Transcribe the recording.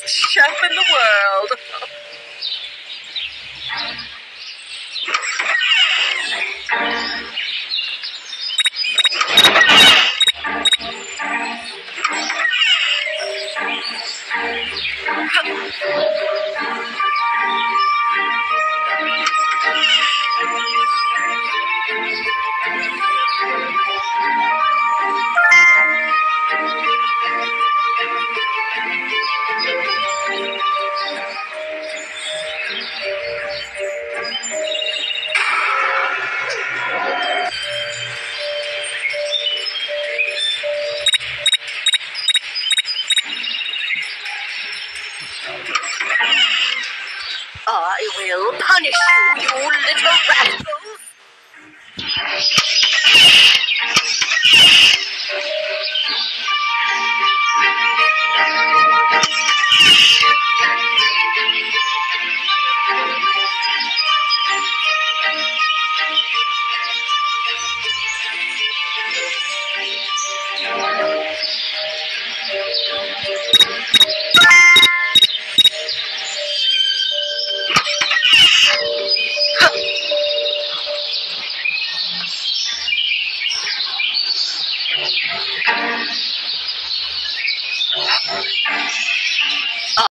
best chef in the world. I will punish you, you little rascal!